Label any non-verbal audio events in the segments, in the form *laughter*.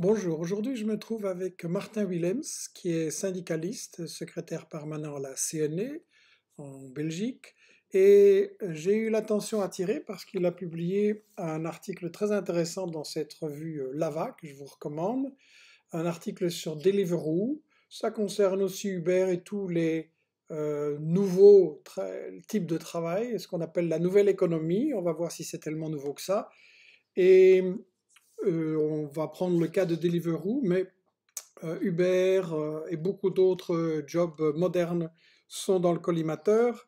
Bonjour, aujourd'hui je me trouve avec Martin Willems, qui est syndicaliste, secrétaire permanent à la CNE en Belgique, et j'ai eu l'attention attirée parce qu'il a publié un article très intéressant dans cette revue euh, Lava, que je vous recommande, un article sur Deliveroo. Ça concerne aussi Uber et tous les euh, nouveaux types de travail, ce qu'on appelle la nouvelle économie. On va voir si c'est tellement nouveau que ça. Et on va prendre le cas de Deliveroo, mais euh, Uber euh, et beaucoup d'autres jobs modernes sont dans le collimateur.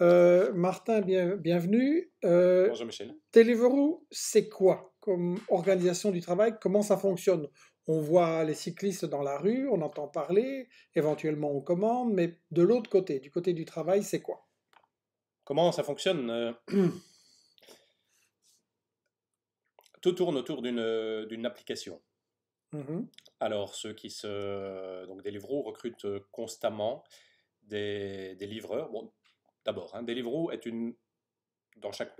Martin, bienvenue. Bonjour Michel. Deliveroo, c'est quoi comme organisation du travail? Comment ça fonctionne? On voit les cyclistes dans la rue, on entend parler, éventuellement on commande, mais de l'autre côté, du côté du travail, c'est quoi? Comment ça fonctionne tout tourne autour d'une euh, application. Mmh Alors, ceux qui se. Donc, Deliveroo recrutent euh, constamment des, livreurs. Bon, d'abord, hein, Deliveroo est une. Dans chaque.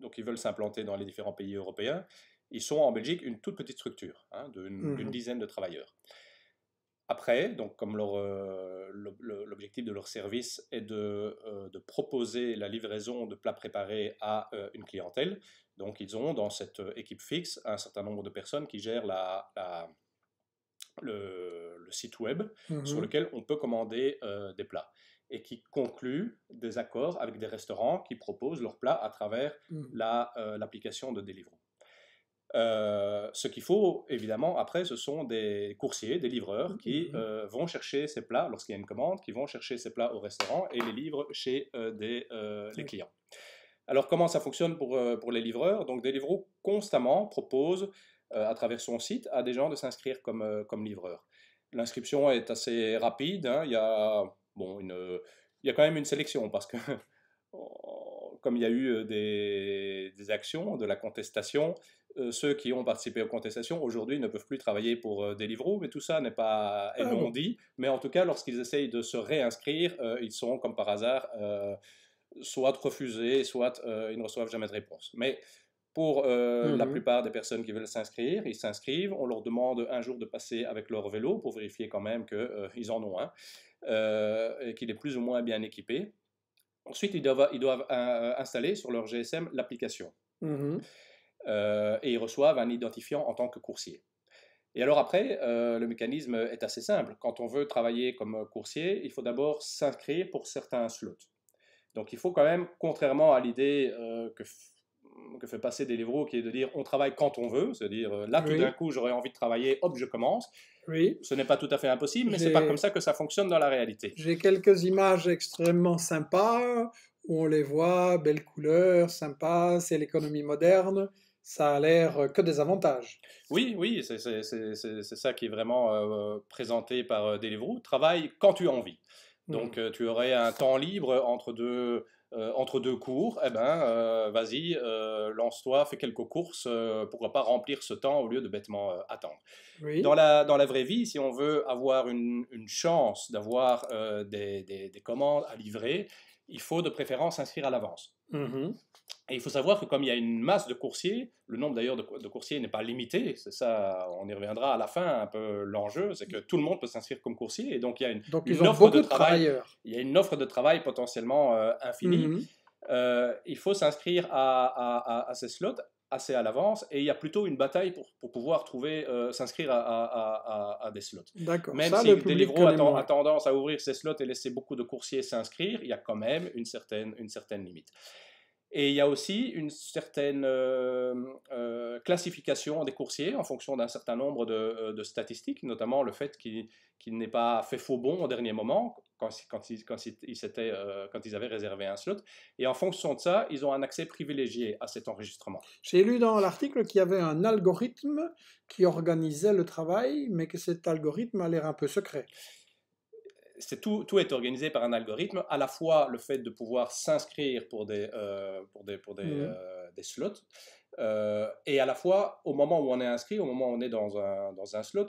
Donc, ils veulent s'implanter dans les différents pays européens. Ils sont en Belgique une toute petite structure, hein, d'une mmh dizaine de travailleurs. Après, donc comme euh, l'objectif de leur service est de, de, proposer la livraison de plats préparés à une clientèle, donc, ils ont dans cette euh, équipe fixe un certain nombre de personnes qui gèrent la, le, site web sur mmh lequel on peut commander euh, des plats et qui concluent des accords avec des restaurants qui proposent leurs plats à travers mmh. euh, l'application de Deliveroo. Ce qu'il faut, évidemment, après, ce sont des coursiers, des livreurs qui mmh vont chercher ces plats lorsqu'il y a une commande, qui vont chercher ces plats au restaurant et les livrent chez des, les clients. Alors comment ça fonctionne pour, euh, pour les livreurs? Donc Deliveroo constamment propose euh, à travers son site à des gens de s'inscrire comme, euh, comme livreurs. L'inscription est assez rapide, hein. il, y a, bon, une, il y a quand même une sélection parce que *laughs* comme il y a eu des, des actions, de la contestation, ceux qui ont participé aux contestations aujourd'hui ne peuvent plus travailler pour Deliveroo, mais tout ça n'est pas ah non dit. Mais en tout cas, lorsqu'ils essayent de se réinscrire, ils sont comme par hasard soit refusés, soit euh, ils ne reçoivent jamais de réponse. Mais pour euh, la mmh plupart des personnes qui veulent s'inscrire, ils s'inscrivent, on leur demande un jour de passer avec leur vélo pour vérifier quand même qu'ils euh, en ont un et qu'il est plus ou moins bien équipé. Ensuite, ils doivent, ils doivent installer sur leur GSM l'application. Mmh et ils reçoivent un identifiant en tant que coursier. Et alors après, le mécanisme est assez simple. Quand on veut travailler comme coursier, il faut d'abord s'inscrire pour certains slots. Donc il faut quand même, contrairement à l'idée euh, que, que, fait passer Deliveroo, qui est de dire on travaille quand on veut, c'est-à-dire euh, là tout d'un coup j'aurais envie de travailler, hop je commence. Oui. Ce n'est pas tout à fait impossible, mais c'est pas comme ça que ça fonctionne dans la réalité. J'ai quelques images extrêmement sympas où on les voit, belles couleurs, sympas, c'est l'économie moderne. Ça a l'air que des avantages. Oui, oui, c'est ça qui est vraiment euh, présenté par Deliveroo. Travaille quand tu as envie. Donc, mmh. tu aurais un temps libre entre deux, entre deux cours. Eh ben, vas-y, lance-toi, fais quelques courses. pourquoi pas remplir ce temps au lieu de bêtement attendre. Dans, la, dans la vraie vie, si on veut avoir une, une chance d'avoir des, des, des, commandes à livrer, il faut de préférence s'inscrire à l'avance. Mmh et il faut savoir que comme il y a une masse de coursiers, le nombre d'ailleurs de, coursiers n'est pas limité, c'est ça, on y reviendra à la fin, un peu l'enjeu, c'est que tout le monde peut s'inscrire comme coursier, et donc il y a une, offre de, travail, il y a une offre de travail potentiellement euh, infinie. Mmh euh, il faut s'inscrire à, ces slots assez à l'avance, et il y a plutôt une bataille pour, pour pouvoir trouver, euh, s'inscrire à, des slots. Même si Deliveroo a, a, tendance à ouvrir ses slots et laisser beaucoup de coursiers s'inscrire, il y a quand même une certaine, une certaine limite. Et il y a aussi une certaine euh, euh, classification des coursiers en fonction d'un certain nombre de, euh, statistiques, notamment le fait qu'ils n'aient pas fait faux bon au dernier moment quand ils avaient réservé un slot. Et en fonction de ça, ils ont un accès privilégié à cet enregistrement. J'ai lu dans l'article qu'il y avait un algorithme qui organisait le travail, mais que cet algorithme a l'air un peu secret tout, tout, est organisé par un algorithme, à la fois le fait de pouvoir s'inscrire pour des, euh, pour des, pour des, mmh. euh, des slots, euh, et à la fois au moment où on est inscrit, au moment où on est dans un, dans un slot,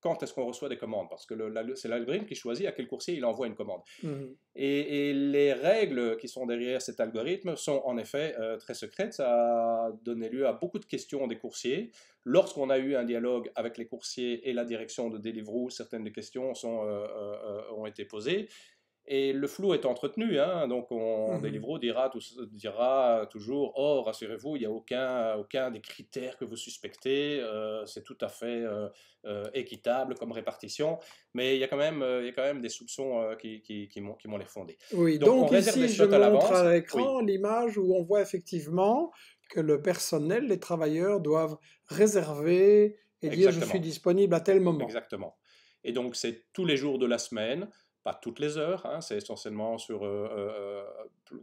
quand est-ce qu'on reçoit des commandes, parce que c'est l'algorithme qui choisit à quel coursier il envoie une commande. Mmh. Et, les règles qui sont derrière cet algorithme sont en effet euh, très secrètes. Ça a donné lieu à beaucoup de questions des coursiers. Lorsqu'on a eu un dialogue avec les coursiers et la direction de Deliveroo, certaines des questions sont, euh, euh, ont été posées. Et le flou est entretenu, hein, donc on, mmh dira, dira, toujours Oh, rassurez-vous, il n'y a aucun, aucun des critères que vous suspectez, euh, c'est tout à fait euh, euh, équitable comme répartition, mais il y a quand même, il y a quand même des soupçons qui, qui, qui m'ont les fondés. Oui, donc, ici, je montre à l'écran l'image où on voit effectivement que le personnel, les travailleurs doivent réserver et dire Je suis disponible à tel moment. Exactement. Et donc, c'est tous les jours de la semaine pas toutes les heures, hein, c'est essentiellement sur euh, euh,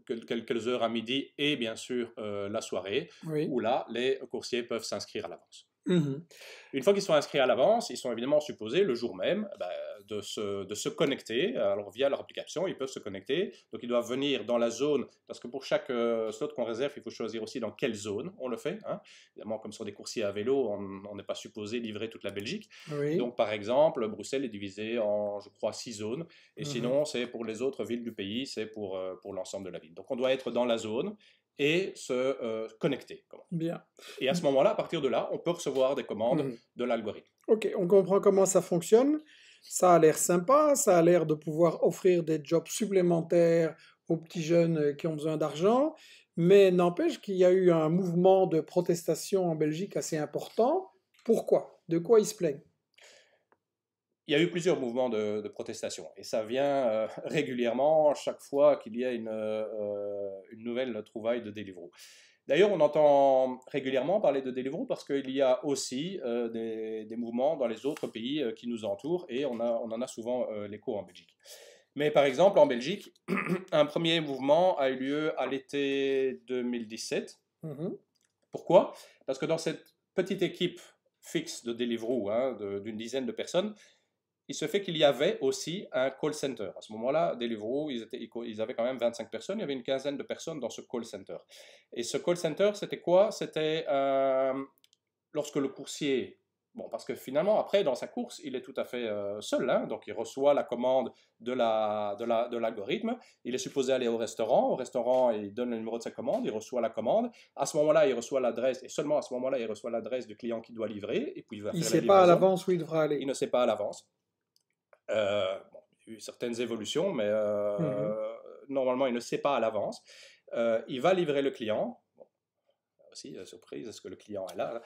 euh, quelques heures à midi et bien sûr la soirée, où là, les coursiers peuvent s'inscrire à l'avance. Mmh Une fois qu'ils sont inscrits à l'avance, ils sont évidemment supposés le jour même bah, de, se, de, se, connecter. Alors via leur application, ils peuvent se connecter. Donc ils doivent venir dans la zone, parce que pour chaque euh, slot qu'on réserve, il faut choisir aussi dans quelle zone on le fait. Hein. Évidemment, comme sur des coursiers à vélo, on n'est pas supposé livrer toute la Belgique. Donc par exemple, Bruxelles est divisée en, je crois, six zones. Et mmh sinon, c'est pour les autres villes du pays, c'est pour, euh, pour l'ensemble de la ville. Donc on doit être dans la zone et se euh, connecter. Bien. Et à ce moment-là, à partir de là, on peut recevoir des commandes mmh. de l'algorithme. Ok, on comprend comment ça fonctionne. Ça a l'air sympa, ça a l'air de pouvoir offrir des jobs supplémentaires aux petits jeunes euh, qui ont besoin d'argent, mais n'empêche qu'il y a eu un mouvement de protestation en Belgique assez important. Pourquoi? De quoi ils se plaignent? Il y a eu plusieurs mouvements de, protestation et ça vient euh, *laughs* régulièrement chaque fois qu'il y a une, euh, une, nouvelle trouvaille de Deliveroo. D'ailleurs, on entend régulièrement parler de Deliveroo parce qu'il y a aussi euh, des, des, mouvements dans les autres pays qui nous entourent et on, a, on en a souvent l'écho en Belgique. Mais par exemple, en Belgique, *clears throat* un premier mouvement a eu lieu à l'été 2017. Mmh Pourquoi? Parce que dans cette petite équipe fixe de Deliveroo, hein, d'une dizaine de personnes, il se fait qu'il y avait aussi un call center. À ce moment-là, Deliveroo, ils, étaient, ils avaient quand même 25 personnes, il y avait une quinzaine de personnes dans ce call center. Et ce call center, c'était quoi? C'était euh, lorsque le coursier Bon, parce que finalement, après, dans sa course, il est tout à fait euh, seul. Hein. donc, il reçoit la commande de l'algorithme. La, de il est supposé aller au restaurant. Au restaurant, il donne le numéro de sa commande. Il reçoit la commande. À ce moment-là, il reçoit l'adresse. Et seulement à ce moment-là, il reçoit l'adresse du client qui doit livrer. Et puis, il ne sait pas à l'avance où il devra aller. Il ne sait pas à l'avance. Euh, il y a eu certaines évolutions, mais euh, mmh normalement, il ne sait pas à l'avance. Euh, il va livrer le client. Bon, aussi, surprise, est-ce que le client est là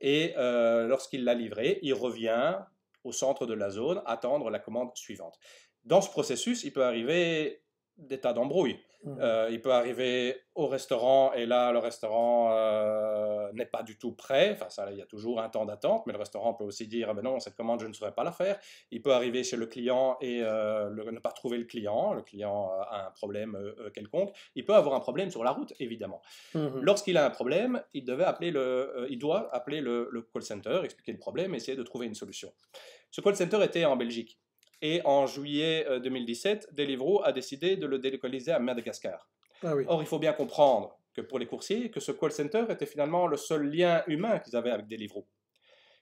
Et lorsqu'il l'a livré, il revient au centre de la zone attendre la commande suivante. Dans ce processus, il peut arriver des tas d'embrouilles. Mmh. Euh, il peut arriver au restaurant et là, le restaurant euh, n'est pas du tout prêt. Enfin, ça, il y a toujours un temps d'attente, mais le restaurant peut aussi dire ah ben non, cette commande, je ne saurais pas la faire. Il peut arriver chez le client et euh, ne pas trouver le client. Le client a un problème quelconque. Il peut avoir un problème sur la route, évidemment. Mmh Lorsqu'il a un problème, il, devait appeler le, il doit appeler le, le call center, expliquer le problème, essayer de trouver une solution. Ce call center était en Belgique. Et en juillet 2017, euh, Deliveroo a décidé de le délocaliser à Madagascar. Ah Or, il faut bien comprendre que pour les coursiers, que ce call center était finalement le seul lien humain qu'ils avaient avec Deliveroo.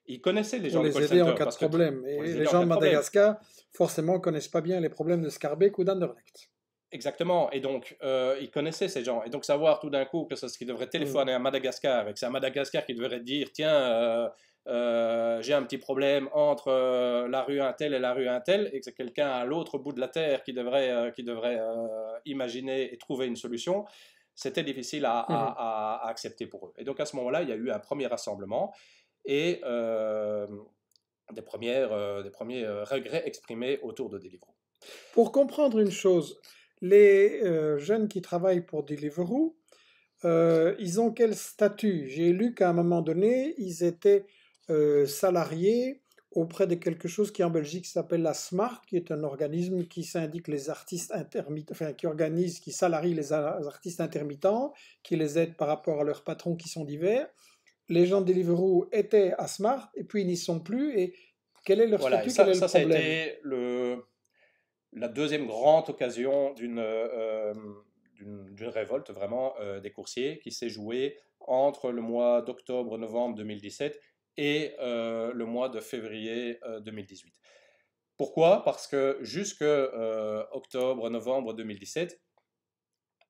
Ils connaissaient les gens de call center. en cas de problème. Et les, gens de Madagascar, forcément, ne connaissent pas bien les problèmes de Scarbeck ou d'Anderlecht. Exactement. Et donc, euh, ils connaissaient ces gens. Et donc, savoir tout d'un coup que c'est ce qui devrait téléphoner mm. à Madagascar et que c'est à Madagascar qui devrait dire tiens, euh, euh, j'ai un petit problème entre euh, la rue Intel et la rue Intel, et que c'est quelqu'un à l'autre bout de la Terre qui devrait, euh, qui devrait imaginer et trouver une solution, c'était difficile à, à, mmh. accepter pour eux. Et donc à ce moment-là, il y a eu un premier rassemblement et des, premières, des premiers regrets exprimés autour de Deliveroo. Pour comprendre une chose, les jeunes qui travaillent pour Deliveroo, ils ont quel statut J'ai lu qu'à un moment donné, ils étaient euh, salariés auprès de quelque chose qui en Belgique s'appelle la SMART, qui est un organisme qui syndique les artistes intermittents, enfin qui organise, qui salarie les artistes intermittents, qui les aide par rapport à leurs patrons qui sont divers. Les gens de Deliveroo étaient à SMART et puis ils n'y sont plus. Et quel est leur statut? ça, quel est ça, ça a été le, la deuxième grande occasion d'une euh, révolte vraiment euh, des coursiers qui s'est jouée entre le mois d'octobre-novembre 2017 et le mois de février 2018. Pourquoi? Parce que jusque octobre, novembre 2017,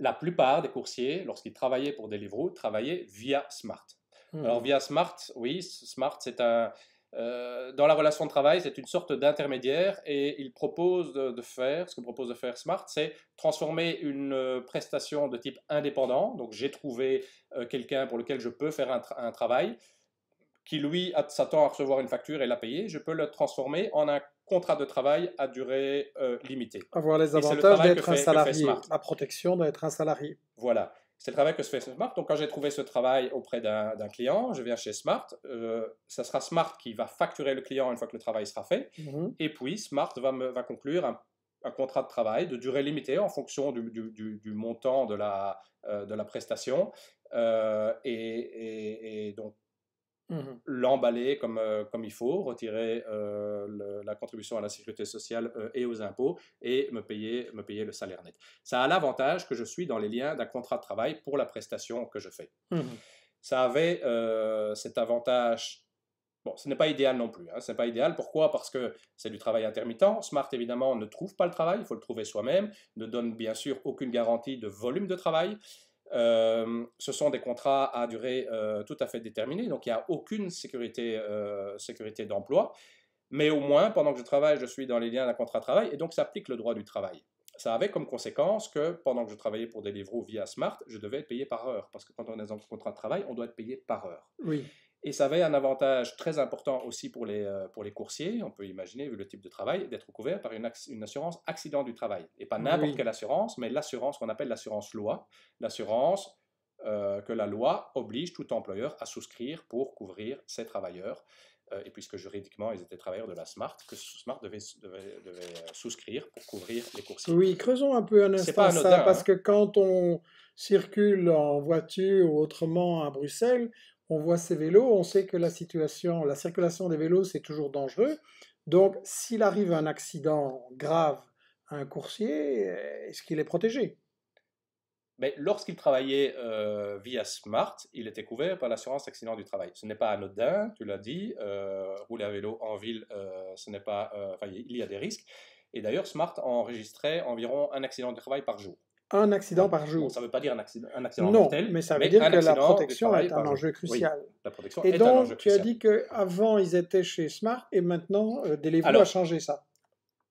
la plupart des coursiers, lorsqu'ils travaillaient pour Deliveroo, travaillaient via Smart. Alors mmh. via Smart, oui, Smart, c'est un... Euh, dans la relation de travail, c'est une sorte d'intermédiaire et il propose de, faire, ce que propose de faire Smart, c'est transformer une euh, prestation de type indépendant. Donc j'ai trouvé euh, quelqu'un pour lequel je peux faire un, un travail qui lui s'attend à recevoir une facture et la payer. Je peux le transformer en un contrat de travail à durée limitée. Avoir les avantages d'être un salarié, la protection d'être un salarié. Voilà. C'est le travail que se fait Smart. Donc, quand j'ai trouvé ce travail auprès d'un client, je viens chez Smart. Euh, ça sera Smart qui va facturer le client une fois que le travail sera fait. Mhm. Et puis, Smart va, me, va conclure un, contrat de travail de durée limitée en fonction du, du, montant de la, euh, de la prestation. Euh, et, et, donc, Mmh l'emballer comme, euh, comme il faut, retirer euh, la contribution à la sécurité sociale euh, et aux impôts et me payer, me payer le salaire net. Ça a l'avantage que je suis dans les liens d'un contrat de travail pour la prestation que je fais. Mmh Ça avait cet avantage Bon, ce n'est pas idéal non plus. Hein. Ce n'est pas idéal. Pourquoi? Parce que c'est du travail intermittent. Smart, évidemment, ne trouve pas le travail. Il faut le trouver soi-même. Ne donne bien sûr aucune garantie de volume de travail. Euh, ce sont des contrats à durée euh, tout à fait déterminée, donc il n'y a aucune sécurité, euh, sécurité d'emploi. Mais au moins, pendant que je travaille, je suis dans les liens d'un contrat de travail et donc ça applique le droit du travail. Ça avait comme conséquence que pendant que je travaillais pour Deliveroo via Smart, je devais être payé par heure, parce que quand on est dans un contrat de travail, on doit être payé par heure. Oui. Et ça avait un avantage très important aussi pour les, euh, pour les coursiers, on peut imaginer, vu le type de travail, d'être couvert par une, une, assurance accident du travail. Et pas n'importe quelle assurance, mais l'assurance qu'on appelle l'assurance loi, l'assurance euh, que la loi oblige tout employeur à souscrire pour couvrir ses travailleurs. Euh, et puisque juridiquement ils étaient travailleurs de la SMART, que SMART devait, devait, souscrire pour couvrir les coursiers. Oui, creusons un peu un instant ça, parce hein. que quand on circule en voiture ou autrement à Bruxelles, on voit ces vélos, on sait que la situation, la circulation des vélos, c'est toujours dangereux. Donc, s'il arrive un accident grave à un coursier, est-ce qu'il est protégé? Mais lorsqu'il travaillait euh, via Smart, il était couvert par l'assurance accident du travail. Ce n'est pas anodin, tu l'as dit, euh, rouler à vélo en ville, euh, ce n'est pas, il y a des risques. Et d'ailleurs, Smart enregistrait environ un accident de travail par jour un accident par jour. ça ne veut pas dire un accident, un accident non, mais ça veut dire que la protection est un enjeu crucial. la protection et est donc, un enjeu tu as dit qu'avant, ils étaient chez Smart et maintenant, euh, Deliveroo a changé ça.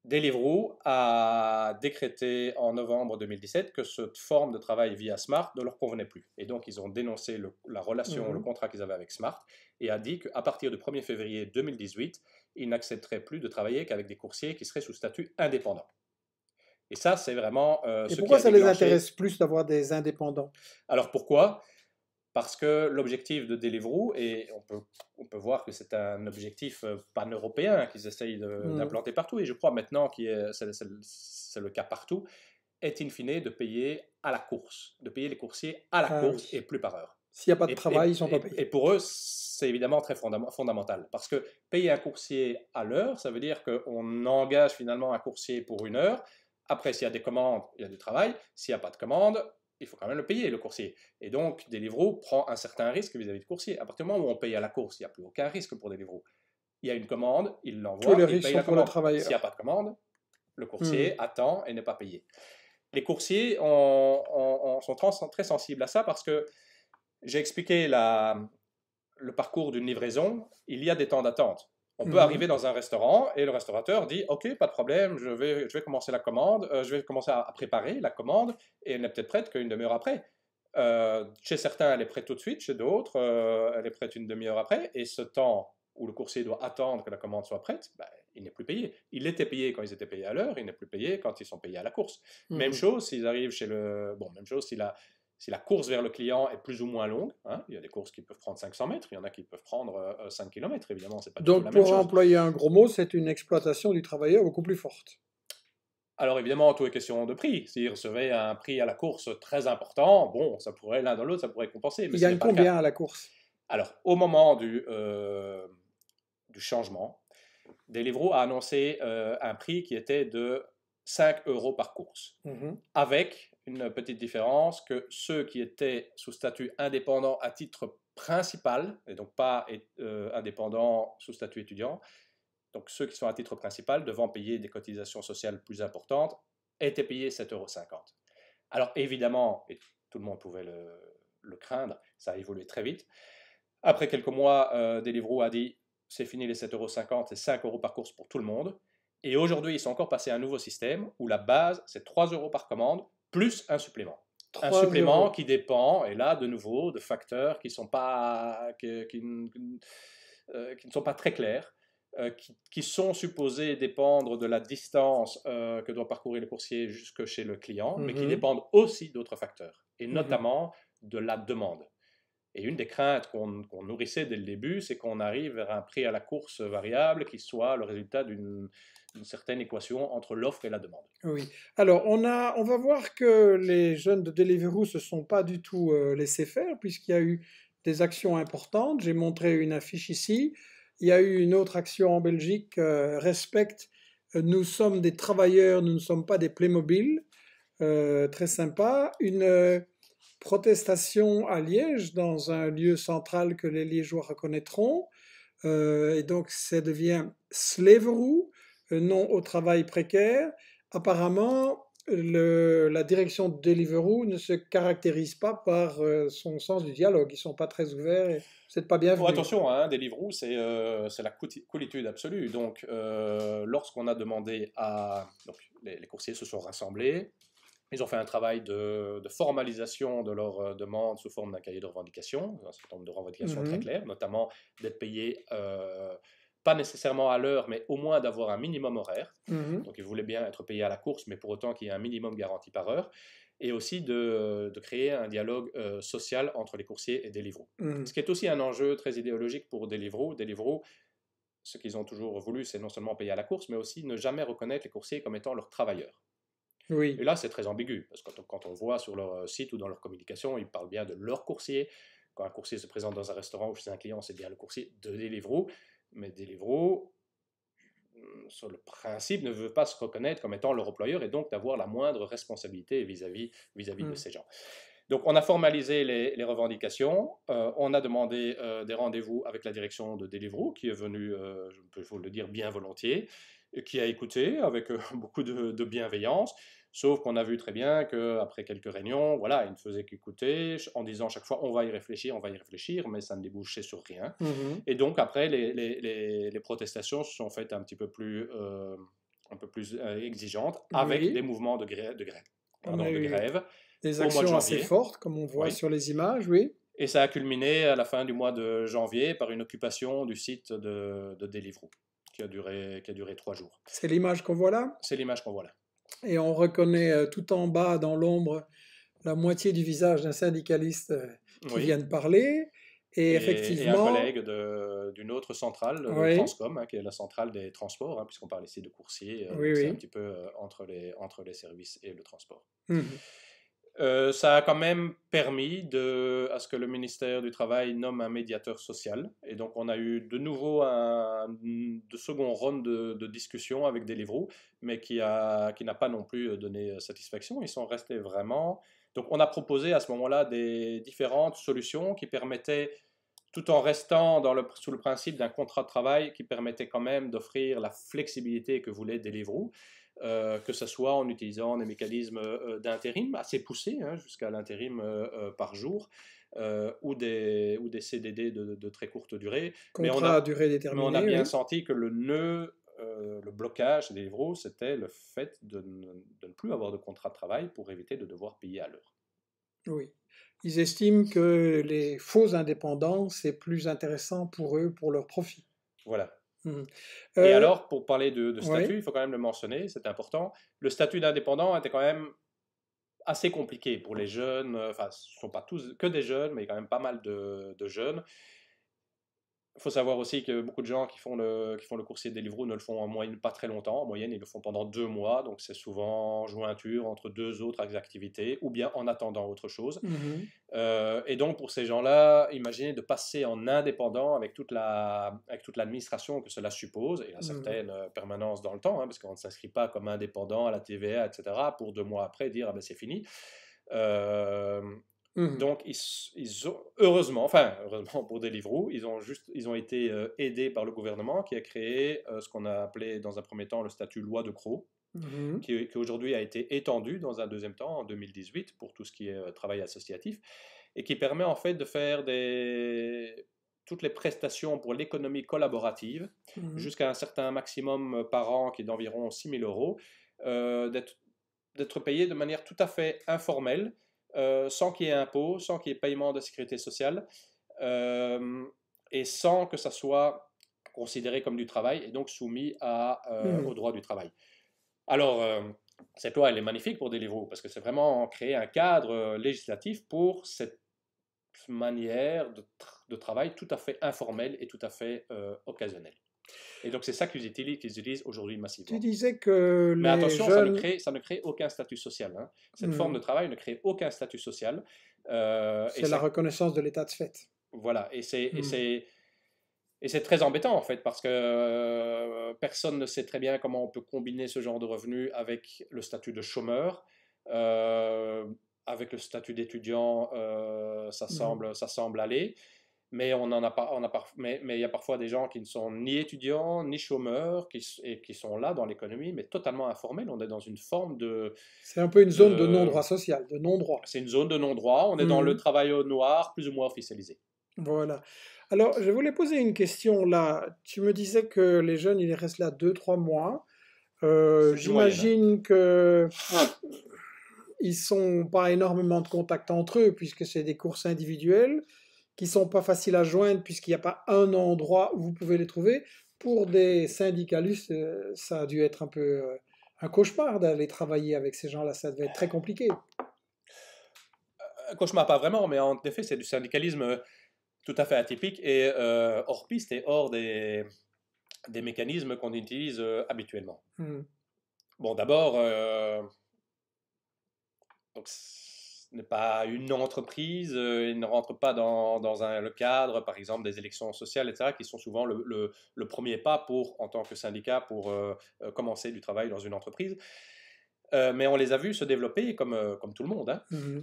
Deliveroo a décrété en novembre 2017 que cette forme de travail via Smart ne leur convenait plus. Et donc, ils ont dénoncé la relation, mhm. le contrat qu'ils avaient avec Smart et a dit qu'à partir du 1er février 2018, ils n'accepteraient plus de travailler qu'avec des coursiers qui seraient sous statut indépendant. Et ça, c'est vraiment euh, Et pourquoi ça les intéresse plus d'avoir des indépendants? Alors pourquoi? Parce que l'objectif de Deliveroo, et on peut, on peut voir que c'est un objectif euh, pan-européen qu'ils essayent mmh. d'implanter partout, et je crois maintenant que c'est le cas partout, est in fine de payer à la course, de payer les coursiers à la ah course et plus par heure. S'il n'y a pas de travail, ils ne sont pas payés. Et pour eux, c'est évidemment très fondamental. Parce que payer un coursier à l'heure, ça veut dire qu'on engage finalement un coursier pour une heure, après, s'il y a des commandes, il y a du travail. S'il n'y a pas de commande, il faut quand même le payer, le coursier. Et donc, Deliveroo prend un certain risque vis-à-vis du coursier. À partir du moment où on paye à la course, il n'y a plus aucun risque pour Deliveroo. Il y a une commande, il l'envoie, il paye la commande. S'il n'y a pas de commande, le coursier hmm. attend et n'est pas payé. Les coursiers sont très sensibles à ça parce que j'ai expliqué le parcours d'une livraison. Il y a des temps d'attente. On peut mhm. arriver dans un restaurant et le restaurateur dit Ok, pas de problème, je vais, je vais commencer la commande, euh, je vais commencer à, préparer la commande et elle n'est peut-être prête qu'une demi-heure après. Euh, chez certains, elle est prête tout de suite, chez d'autres, euh, elle est prête une demi-heure après. Et ce temps où le coursier doit attendre que la commande soit prête, ben, il n'est plus payé. Il était payé quand ils étaient payés à l'heure, il n'est plus payé quand ils sont payés à la course. Même mhm. chose s'ils arrivent chez le. Bon, même chose s'il a si la course vers le client est plus ou moins longue, hein, il y a des courses qui peuvent prendre 500 mètres, il y en a qui peuvent prendre 5 euh, km, évidemment. Pas Donc, pour employer un gros mot, c'est une exploitation du travailleur beaucoup plus forte. Alors évidemment, tout est question de prix. S'il recevait un prix à la course très important, bon, ça pourrait l'un dans l'autre, ça pourrait compenser. Mais il gagne combien à la course? Alors, au moment du, euh, du changement, Deliveroo a annoncé euh, un prix qui était de 5 euros par course, mmh avec une petite différence que ceux qui étaient sous statut indépendant à titre principal, et donc pas indépendant sous statut étudiant, donc ceux qui sont à titre principal devant payer des cotisations sociales plus importantes, étaient payés 7,50 euros. Alors évidemment, et tout le monde pouvait le, craindre, ça a évolué très vite. Après quelques mois, euh, Deliveroo a dit c'est fini les 7,50 euros, c'est 5 euros par course pour tout le monde. Et aujourd'hui, ils sont encore passés à un nouveau système où la base, c'est 3 euros par commande, plus un supplément. Un supplément qui dépend, et là, de nouveau, de facteurs qui, sont pas, qui, qui, euh, qui ne sont pas très clairs. Euh, qui, sont supposés dépendre de la distance euh, que doit parcourir le coursier jusque chez le client, mais qui mmh dépendent aussi d'autres facteurs, et mmh notamment de la demande. Et une des craintes qu'on nourrissait dès le début, c'est qu'on arrive vers un prix à la course variable qui soit le résultat d'une certaine équation entre l'offre et la demande. Oui. Alors, on, a, on va voir que les jeunes de Deliveroo ne se sont pas du tout euh, laissés faire, puisqu'il y a eu des actions importantes. J'ai montré une affiche ici. Il y a eu une autre action en Belgique, euh, respecte, euh, nous sommes des travailleurs, nous ne sommes pas des Playmobil, euh, très sympa. Une protestation à Liège, dans un lieu central que les Liégeois reconnaîtront. et donc, ça devient Sleveroo, non au travail précaire. Apparemment, le, la direction de Deliveroo ne se caractérise pas par son sens du dialogue. Ils ne sont pas très ouverts c'est pas bien. attention, hein, Deliveroo, c'est euh, la coolitude absolue. Donc, euh, lorsqu'on a demandé à. Donc, les, coursiers se sont rassemblés, ils ont fait un travail de, formalisation de leur euh, demande sous forme d'un cahier de revendications, un certain nombre de revendications très mhm. claires, notamment d'être payé. pas nécessairement à l'heure, mais au moins d'avoir un minimum horaire. Mhm. Donc, ils voulaient bien être payés à la course, mais pour autant qu'il y ait un minimum garanti par heure et aussi de, créer un dialogue euh, social entre les coursiers et Deliveroo. Mmh. Ce qui est aussi un enjeu très idéologique pour Deliveroo. Deliveroo, ce qu'ils ont toujours voulu, c'est non seulement payer à la course, mais aussi ne jamais reconnaître les coursiers comme étant leurs travailleurs. Oui. Et là, c'est très ambigu, parce que quand on, voit sur leur site ou dans leur communication, ils parlent bien de leurs coursiers. Quand un coursier se présente dans un restaurant ou chez un client, c'est bien le coursier de Deliveroo. Mais Deliveroo, sur le principe, ne veut pas se reconnaître comme étant leur employeur et donc d'avoir la moindre responsabilité vis-à-vis vis-à-vis de mmh. ces gens. Donc on a formalisé les, revendications, euh, on a demandé euh, des rendez-vous avec la direction de Deliveroo qui est venue, euh, je peux vous le dire bien volontiers, qui a écouté avec *laughs* beaucoup de bienveillance Sauf qu'on a vu très bien qu'après quelques réunions, voilà, il ne faisait qu'écouter en disant chaque fois on va y réfléchir, on va y réfléchir, mais ça ne débouchait sur rien. Mmh Et donc après, les, les, les, protestations se sont faites un petit peu plus, euh, un peu plus euh, exigeantes avec des mouvements de, grève, de grève. de grève des actions assez fortes, comme on voit sur les images, oui. Et ça a culminé à la fin du mois de janvier par une occupation du site de, de Deliveroo, qui a duré, qui a duré trois jours. C'est l'image qu'on voit là? C'est l'image qu'on voit là et on reconnaît euh, tout en bas dans l'ombre la moitié du visage d'un syndicaliste euh, qui vient de parler. Et, effectivement. un collègue d'une autre centrale, le Transcom, hein, qui est la centrale des transports, hein, puisqu'on parle ici de coursiers, euh, c'est un petit peu entre, les, entre les services et le transport. Mmh euh, ça a quand même permis de, à ce que le ministère du Travail nomme un médiateur social. Et donc, on a eu de nouveau un de second round de, de discussion avec Deliveroo, mais qui n'a qui pas non plus donné satisfaction. Ils sont restés vraiment. Donc, on a proposé à ce moment-là des différentes solutions qui permettaient, tout en restant dans le, sous le principe d'un contrat de travail, qui permettait quand même d'offrir la flexibilité que voulait Deliveroo. Euh, que ce soit en utilisant des mécanismes euh, d'intérim assez poussés, hein, jusqu'à l'intérim euh, par jour, ou, des, ou des CDD de, très courte durée. Contrat mais on a, durée déterminée. on a bien senti que le nœud, le blocage des livres, c'était le fait de ne, plus avoir de contrat de travail pour éviter de devoir payer à l'heure. Oui. Ils estiment que les faux indépendants, c'est plus intéressant pour eux, pour leur profit. Voilà. Mmh. Et euh, alors, pour parler de, statut, il faut quand même le mentionner, c'est important. Le statut d'indépendant était quand même assez compliqué pour les jeunes. Enfin, ce ne sont pas tous que des jeunes, mais quand même pas mal de, de jeunes. Il faut savoir aussi que beaucoup de gens qui font le, qui font le coursier Deliveroo ne le font en moyenne pas très longtemps. En moyenne, ils le font pendant deux mois. Donc, c'est souvent jointure entre deux autres activités ou bien en attendant autre chose. Mmh euh, et donc, pour ces gens-là, imaginez de passer en indépendant avec toute, la, avec toute l'administration que cela suppose et la mmh certaine euh, permanence dans le temps, hein, parce qu'on ne s'inscrit pas comme indépendant à la TVA, etc., pour deux mois après dire ah ben, c'est fini. Euh, Mmh. Donc, ils, ont, heureusement, enfin, heureusement pour Deliveroo, ils ont, juste, ils ont été euh, aidés par le gouvernement qui a créé euh, ce qu'on a appelé dans un premier temps le statut loi de Croc, mmh. qui, aujourd'hui a été étendu dans un deuxième temps en 2018 pour tout ce qui est euh, travail associatif, et qui permet en fait de faire des, toutes les prestations pour l'économie collaborative, mmh. jusqu'à un certain maximum par an qui est d'environ 6 000 euros, d'être payé de manière tout à fait informelle euh, sans qu'il y ait impôt, sans qu'il y ait paiement de sécurité sociale, euh, et sans que ça soit considéré comme du travail et donc soumis à, euh, mmh. au droit du travail. Alors, cette loi, elle est magnifique pour Deliveroo, parce que c'est vraiment créer un cadre législatif pour cette manière de, de, travail tout à fait informelle et tout à fait occasionnelle. Et donc, c'est ça qu'ils utilisent, qu'ils utilisent aujourd'hui massivement. Tu disais que. Mais attention, ça, ne crée, ça ne crée aucun statut social. Hein. Cette forme de hmm. travail ne crée aucun statut social. Euh, c'est la reconnaissance de l'état de fait. Voilà, et c'est. Hmm. Et c'est très embêtant en fait parce que euh, personne ne sait très bien comment on peut combiner ce genre de revenus avec le statut de chômeur, euh, avec le statut d'étudiant, ça, hmm. semble, ça semble aller mais on en a pas, on a mais, mais il y a parfois des gens qui ne sont ni étudiants ni chômeurs qui, et qui sont là dans l'économie, mais totalement informels. On est dans une forme de. C'est un peu une zone de, non-droit social, de non-droit. C'est une zone de non-droit. On est dans le mmh. travail au noir, plus ou moins officialisé. Voilà. Alors, je voulais poser une question là. Tu me disais que les jeunes, ils restent là 2-3 mois. Euh, J'imagine que ils sont pas énormément de contact entre eux puisque c'est des courses individuelles qui sont pas faciles à joindre puisqu'il n'y a pas un endroit où vous pouvez les trouver. Pour des syndicalistes, euh, ça a dû être un peu euh, un cauchemar d'aller travailler avec ces gens-là. Ça devait être très compliqué. Un cauchemar, pas vraiment, mais en effet, c'est du syndicalisme tout à fait atypique et euh, hors piste et hors des, des mécanismes qu'on utilise habituellement. Mmh. Bon, d'abord, donc n'est pas une entreprise, euh, il ne rentre pas dans, dans un, le cadre, par exemple, des élections sociales, etc., qui sont souvent le, le, premier pas pour, en tant que syndicat pour euh, euh, commencer du travail dans une entreprise. mais on les a vus se développer comme, comme tout le monde. Hein. Mmh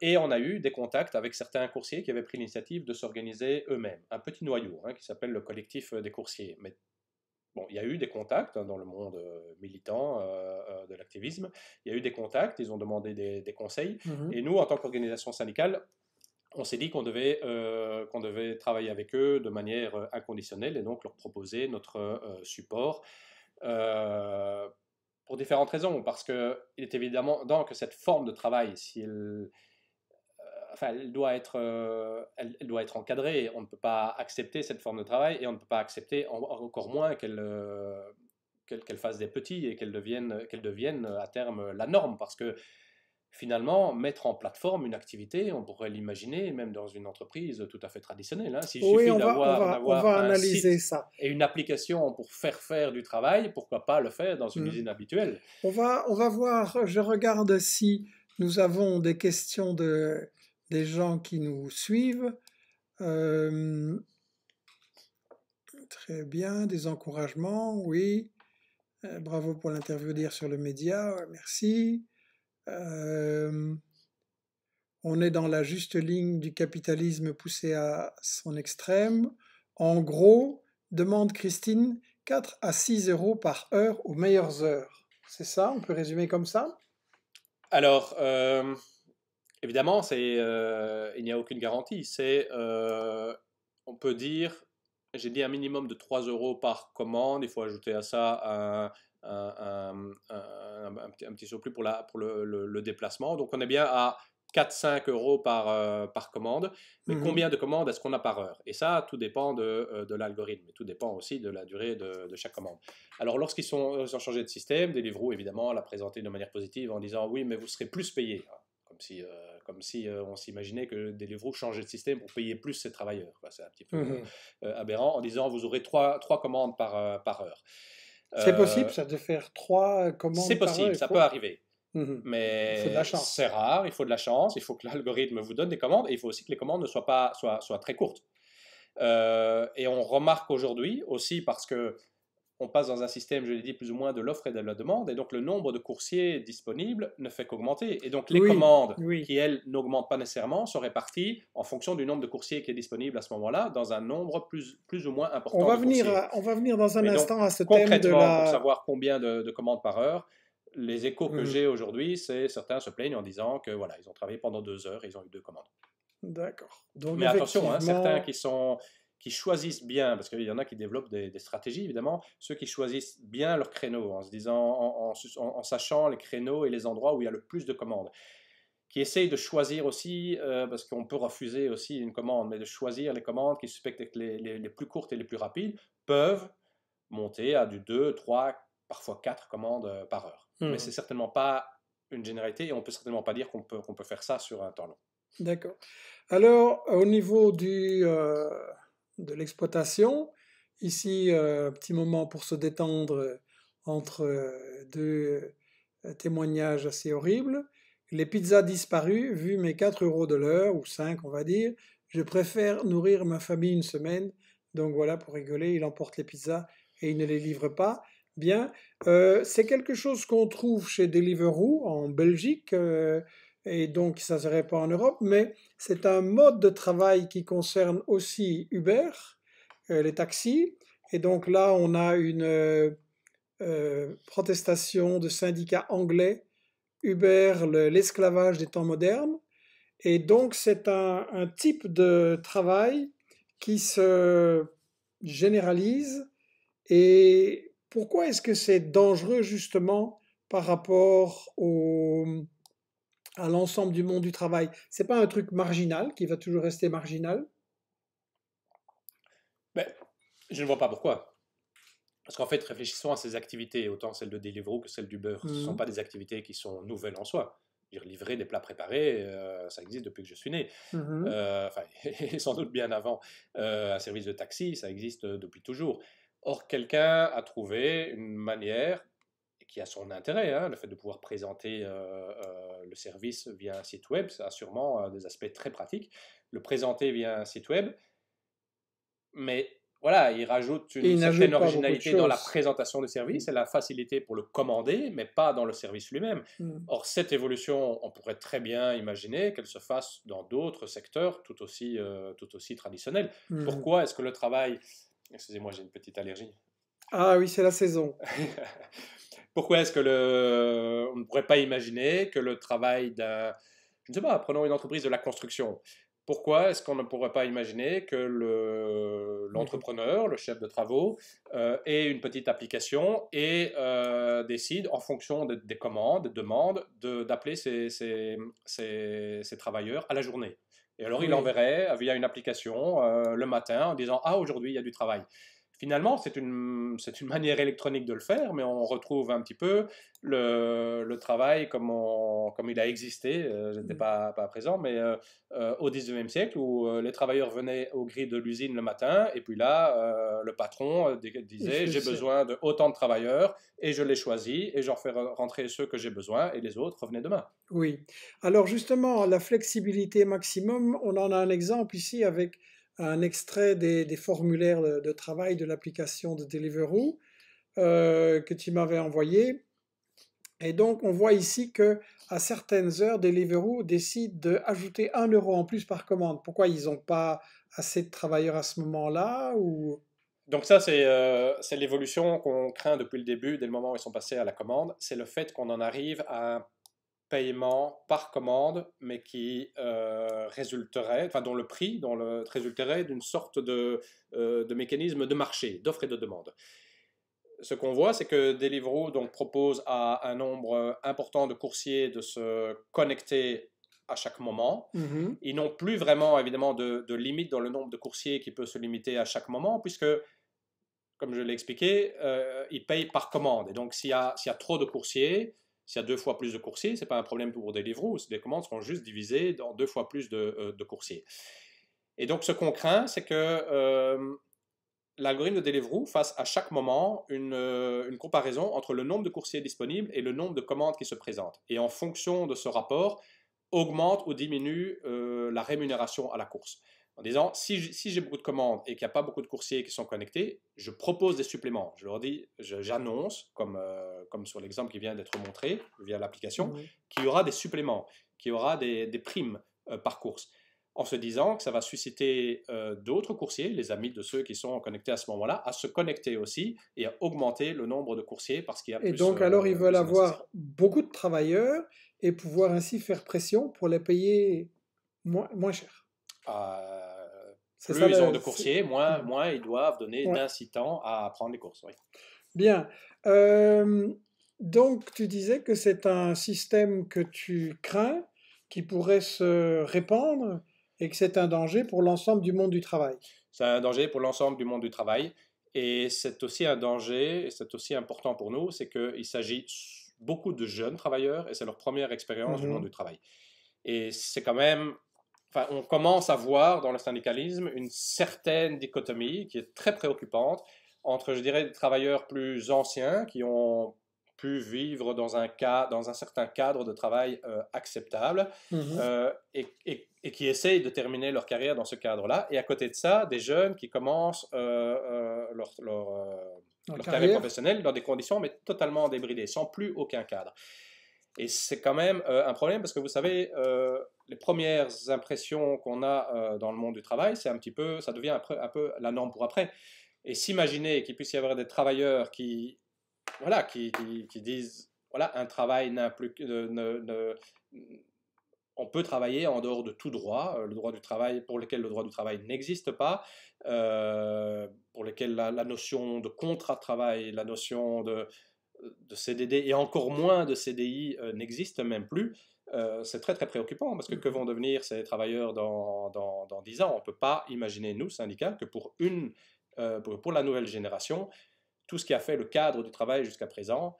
et on a eu des contacts avec certains coursiers qui avaient pris l'initiative de s'organiser eux-mêmes. Un petit noyau hein, qui s'appelle le collectif des coursiers. Mais Bon, il y a eu des contacts hein, dans le monde euh, militant euh, euh, de l'activisme. Il y a eu des contacts, ils ont demandé des, conseils. Mmh Et nous, en tant qu'organisation syndicale, on s'est dit qu'on devait, qu'on devait travailler avec eux de manière inconditionnelle et donc leur proposer notre support pour différentes raisons. Parce qu'il est évidemment dans que cette forme de travail, si elle, elle doit être, euh, elle, doit être encadrée. On ne peut pas accepter cette forme de travail et on ne peut pas accepter encore moins qu'elle euh, qu'elle fasse des petits et qu'elle devienne, qu'elle devienne à terme la norme. Parce que finalement, mettre en plateforme une activité, on pourrait l'imaginer même dans une entreprise tout à fait traditionnelle. Hein. S'il suffit d'avoir analyser ça. et une application pour faire faire du travail, pourquoi pas le faire dans une mmh. usine habituelle on va, on va voir, je regarde si nous avons des questions de, des gens qui nous suivent. très bien, des encouragements, oui. Euh, bravo pour l'interview d'hier sur le média, merci. on est dans la juste ligne du capitalisme poussé à son extrême. En gros, demande Christine, 4 à 6 euros par heure aux meilleures heures. C'est ça? On peut résumer comme ça? Alors, Évidemment, euh, il n'y a aucune garantie. C'est, euh, on peut dire, j'ai dit un minimum de 3 euros par commande. Il faut ajouter à ça un, un, un, petit, un petit, surplus pour, la, pour le, le, déplacement. Donc on est bien à 4-5 euros par, euh, par commande. Mais mmh combien de commandes est-ce qu'on a par heure? Et ça, tout dépend de, de l'algorithme. Tout dépend aussi de la durée de, de chaque commande. Alors lorsqu'ils sont, ont changé de système, Deliveroo, évidemment, l'a présenté de manière positive en disant oui, mais vous serez plus payé comme si, euh, comme si euh, on s'imaginait que Deliveroo changeait de système pour payer plus ses travailleurs. C'est un petit peu mmh euh, aberrant en disant vous aurez trois, trois commandes par, par heure. C'est possible ça de faire trois commandes C'est possible, ça peut arriver. Mmh Mais c'est rare, il faut de la chance, il faut que l'algorithme vous donne des commandes et il faut aussi que les commandes ne soient pas soient, soient très courtes. et on remarque aujourd'hui aussi parce que on passe dans un système, je l'ai dit, plus ou moins de l'offre et de la demande, et donc le nombre de coursiers disponibles ne fait qu'augmenter. Et donc les commandes, qui elles n'augmentent pas nécessairement, sont réparties en fonction du nombre de coursiers qui est disponible à ce moment-là, dans un nombre plus, plus ou moins important. On va, venir, on va venir dans un instant à ce thème de la... pour savoir combien de, commandes par heure, les échos que mmh. j'ai aujourd'hui, c'est certains se plaignent en disant que voilà, ils ont travaillé pendant deux heures, et ils ont eu deux commandes. D'accord. Mais attention, hein, certains qui sont qui choisissent bien, parce qu'il y en a qui développent des, stratégies évidemment, ceux qui choisissent bien leur créneau en se disant, en, sachant les créneaux et les endroits où il y a le plus de commandes, qui essayent de choisir aussi, euh, parce qu'on peut refuser aussi une commande, mais de choisir les commandes qui suspectent que les, les, plus courtes et les plus rapides peuvent monter à du 2, 3, parfois 4 commandes euh, par heure. Mais mmh. c'est certainement pas une généralité et on peut certainement pas dire qu'on peut, qu'on peut faire ça sur un temps long. D'accord. Alors, au niveau du, euh, de l'exploitation. Ici, euh, un petit moment pour se détendre entre euh, deux euh, témoignages assez horribles. Les pizzas disparues, vu mes 4 euros de l'heure, ou 5 on va dire, je préfère nourrir ma famille une semaine. Donc voilà, pour rigoler, il emporte les pizzas et il ne les livre pas. Bien, c'est quelque chose qu'on trouve chez Deliveroo en Belgique, et donc ça ne serait pas en Europe, mais c'est un mode de travail qui concerne aussi Uber, euh, les taxis. Et donc là, on a une euh, euh, protestation de syndicats anglais, Uber, l'esclavage des temps modernes. Et donc c'est un, un, type de travail qui se généralise. Et pourquoi est-ce que c'est dangereux justement par rapport au à l'ensemble du monde du travail, c'est pas un truc marginal qui va toujours rester marginal? Ben, Je ne vois pas pourquoi. Parce qu'en fait, réfléchissons à ces activités, autant celles de Deliveroo que celles d'Uber. Ce ne sont mmh. pas des activités qui sont nouvelles en soi. Dire, livrer des plats préparés, euh, ça existe depuis que je suis né. Mmh euh, enfin, *laughs* et sans doute bien avant. Euh, un service de taxi, ça existe depuis toujours. Or, quelqu'un a trouvé une manière qui a son intérêt, hein, le fait de pouvoir présenter euh, euh, le service via un site web, ça a sûrement euh, des aspects très pratiques. Le présenter via un site web, mais voilà, il rajoute une certaine originalité dans la présentation du service mm. et la facilité pour le commander, mais pas dans le service lui-même. Mm. Or, cette évolution, on pourrait très bien imaginer qu'elle se fasse dans d'autres secteurs tout aussi, tout aussi traditionnels. Mm. Pourquoi est-ce que le travail... Excusez-moi, j'ai une petite allergie. Ah oui, c'est la saison. *laughs* Pourquoi est-ce que le, on ne pourrait pas imaginer que le travail d'un, je ne sais pas, prenons une entreprise de la construction. Pourquoi est-ce qu'on ne pourrait pas imaginer que le, l'entrepreneur, le chef de travaux, euh, ait une petite application et euh, décide, en fonction des commandes, des demandes, de, d'appeler ses, ses, ses, travailleurs à la journée Et alors, il enverrait via une application euh, le matin en disant Ah, aujourd'hui, il y a du travail. Finalement, c'est une, c'est une manière électronique de le faire, mais on retrouve un petit peu le, le travail comme, comme il a existé, euh, je n'étais mmh. pas, pas présent, mais euh, euh, au 19e siècle, où les travailleurs venaient au gris de l'usine le matin, et puis là, le patron disait, j'ai besoin de autant de travailleurs, et je les choisis, et j'en fais rentrer ceux que j'ai besoin, et les autres revenaient demain. Oui. Alors justement, la flexibilité maximum, on en a un exemple ici avec un extrait des, formulaires de, travail de l'application de Deliveroo euh, que tu m'avais envoyé. Et donc, on voit ici que à certaines heures, Deliveroo décide d'ajouter un euro en plus par commande. Pourquoi ils n'ont pas assez de travailleurs à ce moment-là ou... Donc ça, euh, c'est l'évolution qu'on craint depuis le début, dès le moment où ils sont passés à la commande. C'est le fait qu'on en arrive à paiement par commande, mais qui euh, résulterait, enfin dont le prix dont le, résulterait d'une sorte de, euh, de, mécanisme de marché, d'offre et de demande. Ce qu'on voit, c'est que Deliveroo donc, propose à un nombre important de coursiers de se connecter à chaque moment. Mm-hmm. Ils n'ont plus vraiment, évidemment, de, de, limite dans le nombre de coursiers qui peut se limiter à chaque moment, puisque, comme je l'ai expliqué, euh, ils payent par commande. Et donc, s'il y, y, a trop de coursiers, s'il y a deux fois plus de coursiers, ce n'est pas un problème pour Deliveroo, les commandes seront juste divisées dans deux fois plus de, euh, coursiers. Et donc ce qu'on craint, c'est que euh, l'algorithme de Deliveroo fasse à chaque moment euh, une, comparaison entre le nombre de coursiers disponibles et le nombre de commandes qui se présentent. Et en fonction de ce rapport, augmente ou diminue la rémunération à la course. En disant si, j'ai beaucoup de commandes et qu'il n'y a pas beaucoup de coursiers qui sont connectés, je propose des suppléments. Je leur dis, j'annonce, comme, euh, comme sur l'exemple qui vient d'être montré via l'application, qu'il y aura des suppléments, qu'il y aura des, primes euh, par course. En se disant que ça va susciter euh, d'autres coursiers, les amis de ceux qui sont connectés à ce moment-là, à se connecter aussi et à augmenter le nombre de coursiers parce qu'il y a Et donc, alors, ils veulent avoir beaucoup de travailleurs et pouvoir ainsi faire pression pour les payer moins, moins cher. Euh, plus ils ont de coursiers, moins, mmh. moins ils doivent donner d'incitants à prendre les courses. Bien. donc, tu disais que c'est un système que tu crains, qui pourrait se répandre et que c'est un danger pour l'ensemble du monde du travail. C'est un danger pour l'ensemble du monde du travail. Et c'est aussi un danger, et c'est aussi important pour nous, c'est qu'il s'agit beaucoup de jeunes travailleurs et c'est leur première expérience du mmh monde du travail. Et c'est quand même on commence à voir dans le syndicalisme une certaine dichotomie qui est très préoccupante entre, je dirais, des travailleurs plus anciens qui ont pu vivre dans un, cas, dans un certain cadre de travail euh, acceptable mmh euh, et, qui essayent de terminer leur carrière dans ce cadre-là. Et à côté de ça, des jeunes qui commencent euh, leur, leur, carrière professionnelle dans des conditions mais totalement débridées, sans plus aucun cadre. Et c'est quand même un problème parce que vous savez, les premières impressions qu'on a euh, dans le monde du travail, c'est un petit peu, ça devient un peu, la norme pour après. Et s'imaginer qu'il puisse y avoir des travailleurs qui, voilà, qui, disent, voilà, un travail n'implique, on peut travailler en dehors de tout droit, euh, le droit du travail pour lequel le droit du travail n'existe pas, euh, pour lequel la, notion de contrat de travail, la notion de, de CDD et encore moins de CDI n'existe même plus. Euh, c'est très très préoccupant parce que que vont devenir ces travailleurs dans, dans, dans 10 ans? On ne peut pas imaginer, nous, syndicats, que pour, une, euh, pour, la nouvelle génération, tout ce qui a fait le cadre du travail jusqu'à présent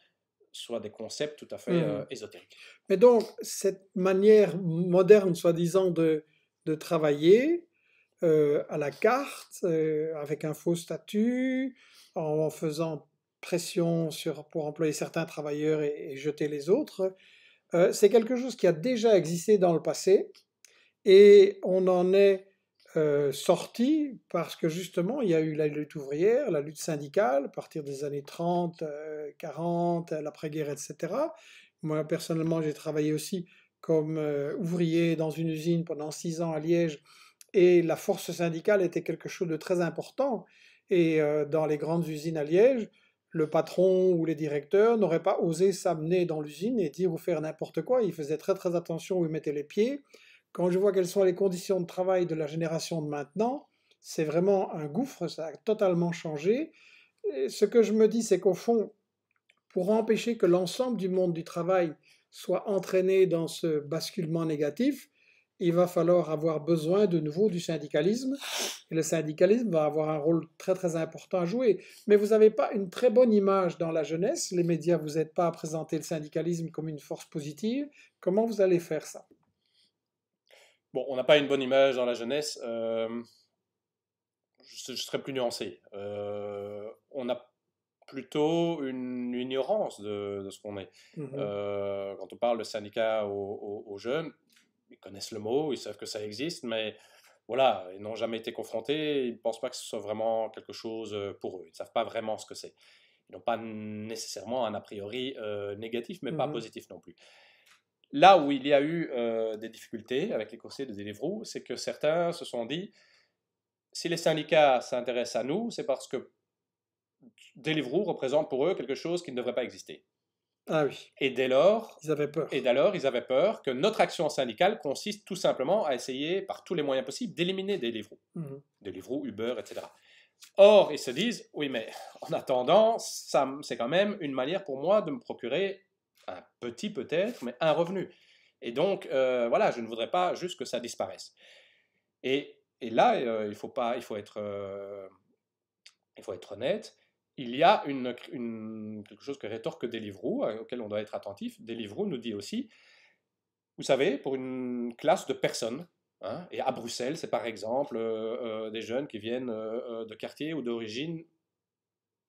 soit des concepts tout à fait euh, mmh. ésotériques. Mais donc, cette manière moderne, soi-disant, de, de travailler à la carte, avec un faux statut, en faisant pression sur, pour employer certains travailleurs et jeter les autres, euh, c'est quelque chose qui a déjà existé dans le passé et on en est euh, sorti parce que justement il y a eu la lutte ouvrière, la lutte syndicale à partir des années 30, 40, euh, l'après-guerre, etc. Moi personnellement j'ai travaillé aussi comme ouvrier dans une usine pendant six ans à Liège et la force syndicale était quelque chose de très important. Et dans les grandes usines à Liège, le patron ou les directeurs n'auraient pas osé s'amener dans l'usine et dire ou faire n'importe quoi. Ils faisaient très très attention où ils mettaient les pieds. Quand je vois quelles sont les conditions de travail de la génération de maintenant, c'est vraiment un gouffre, ça a totalement changé. ce que je me dis, c'est qu'au fond, pour empêcher que l'ensemble du monde du travail soit entraîné dans ce basculement négatif, il va falloir avoir besoin de nouveau du syndicalisme. Et le syndicalisme va avoir un rôle très très important à jouer. Mais vous n'avez pas une très bonne image dans la jeunesse. Les médias vous aident pas à présenter le syndicalisme comme une force positive. Comment vous allez faire ça? Bon, on n'a pas une bonne image dans la jeunesse. Euh, je, serais plus nuancé. Euh, on a plutôt une, ignorance de, ce qu'on est. Mmh euh, quand on parle de syndicat aux jeunes, ils connaissent le mot, ils savent que ça existe, mais voilà, ils n'ont jamais été confrontés, ils ne pensent pas que ce soit vraiment quelque chose pour eux, ils ne savent pas vraiment ce que c'est. Ils n'ont pas nécessairement un a priori euh, négatif, mais pas mmh positif non plus. Là où il y a eu euh, des difficultés avec les conseils de Deliveroo, c'est que certains se sont dit, si les syndicats s'intéressent à nous, c'est parce que Deliveroo représente pour eux quelque chose qui ne devrait pas exister. Ah oui. Et dès lors, ils avaient peur. Et dès lors, ils avaient peur que notre action syndicale consiste tout simplement à essayer, par tous les moyens possibles, d'éliminer des livres, mmh. des livres Uber, etc. Or, ils se disent, oui, mais en attendant, c'est quand même une manière pour moi de me procurer un petit peut-être, mais un revenu. Et donc, euh, voilà, je ne voudrais pas juste que ça disparaisse. Et, et là, euh, il, faut pas, il, faut être, euh, il faut être honnête il y a une, quelque chose que rétorque Deliveroo, euh, auquel on doit être attentif. Deliveroo nous dit aussi, vous savez, pour une classe de personnes, hein, et à Bruxelles, c'est par exemple euh, euh, des jeunes qui viennent de quartiers ou d'origine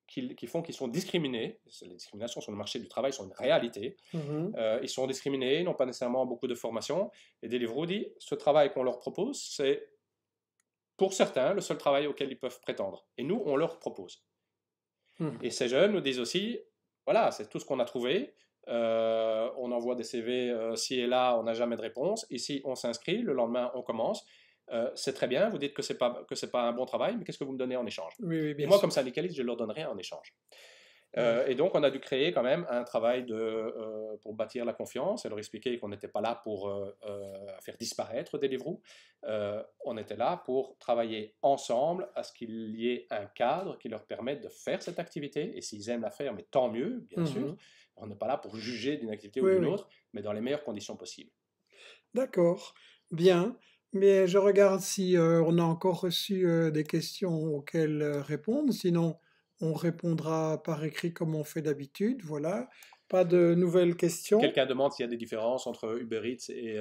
qui, font qu'ils sont discriminés. Les discriminations sur le marché du travail sont une réalité. Mmh ils sont discriminés, n'ont pas nécessairement beaucoup de formation. Et Deliveroo dit, ce travail qu'on leur propose, c'est pour certains, le seul travail auquel ils peuvent prétendre. Et nous, on leur propose. Hmm. Et ces jeunes nous disent aussi, voilà, c'est tout ce qu'on a trouvé. Euh, on envoie des CV euh, ci et là, on n'a jamais de réponse. Ici, on s'inscrit, le lendemain, on commence. Euh, c'est très bien, vous dites que ce n'est pas, que pas un bon travail, mais qu'est-ce que vous me donnez en échange? Et moi, comme syndicaliste, je leur donnerai en échange. Et donc, on a dû créer quand même un travail de, pour bâtir la confiance et leur expliquer qu'on n'était pas là pour faire disparaître Deliveroo. on était là pour travailler ensemble à ce qu'il y ait un cadre qui leur permette de faire cette activité. Et s'ils aiment la faire, mais tant mieux, bien Mmh sûr. On n'est pas là pour juger d'une activité ou d'une autre, mais dans les meilleures conditions possibles. D'accord, bien. Mais je regarde si on a encore reçu des questions auxquelles répondre. Sinon, on répondra par écrit comme on fait d'habitude. Voilà. Pas de nouvelles questions? Quelqu'un demande s'il y a des différences entre Uber Eats et,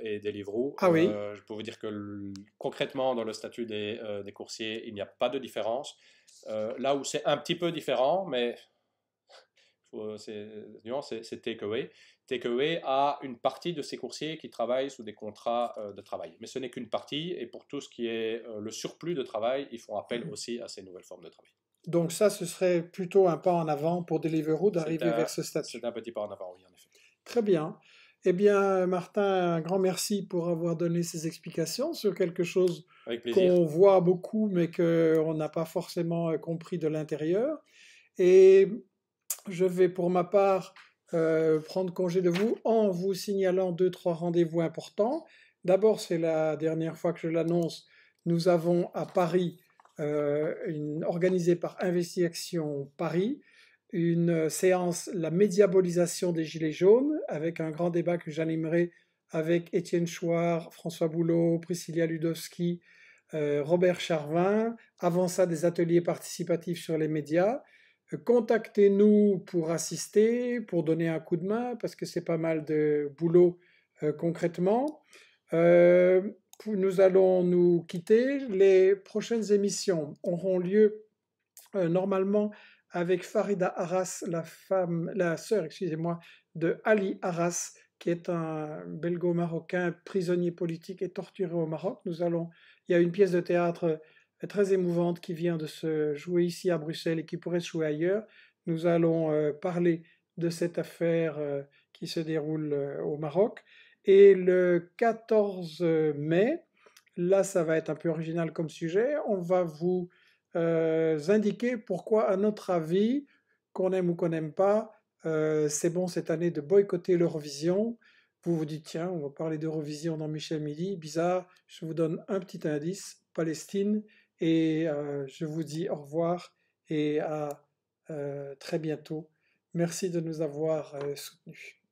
et Deliveroo. Ah oui. je peux vous dire que concrètement, dans le statut des, des coursiers, il n'y a pas de différence. là où c'est un petit peu différent, mais *laughs* c'est takeaway. Takeaway a une partie de ses coursiers qui travaillent sous des contrats euh, de travail. Mais ce n'est qu'une partie, et pour tout ce qui est euh, le surplus de travail, ils font appel Mmh. aussi à ces nouvelles formes de travail. Donc ça, ce serait plutôt un pas en avant pour Deliveroo d'arriver vers ce statut. C'est un petit pas en avant, oui, en effet. Très bien. Eh bien, Martin, un grand merci pour avoir donné ces explications sur quelque chose qu'on voit beaucoup, mais qu'on n'a pas forcément euh, compris de l'intérieur. Et je vais pour ma part euh, prendre congé de vous en vous signalant deux, trois rendez-vous importants. D'abord, c'est la dernière fois que je l'annonce, nous avons à Paris, une, organisée par Investigation Paris, une séance, la médiabolisation des Gilets jaunes, avec un grand débat que j'animerai avec Étienne Chouard, François Boulot, Priscilla Ludowski, euh, Robert Charvin. Avant ça, des ateliers participatifs sur les médias contactez-nous pour assister, pour donner un coup de main, parce que c'est pas mal de boulot euh, concrètement. Euh, nous allons nous quitter. Les prochaines émissions auront lieu euh, normalement avec Farida Arras, la femme, la sœur, excusez-moi, de Ali Arras, qui est un belgo-marocain prisonnier politique et torturé au Maroc. Nous allons, il y a une pièce de théâtre très émouvante qui vient de se jouer ici à Bruxelles et qui pourrait se jouer ailleurs. Nous allons euh, parler de cette affaire euh, qui se déroule euh, au Maroc. Et le 14 mai, là ça va être un peu original comme sujet, on va vous indiquer pourquoi, à notre avis, qu'on aime ou qu'on n'aime pas, c'est bon cette année de boycotter l'Eurovision. Vous vous dites, tiens, on va parler d'Eurovision dans Michel Midi, bizarre, je vous donne un petit indice, Palestine, et je vous dis au revoir et à très bientôt. Merci de nous avoir soutenus.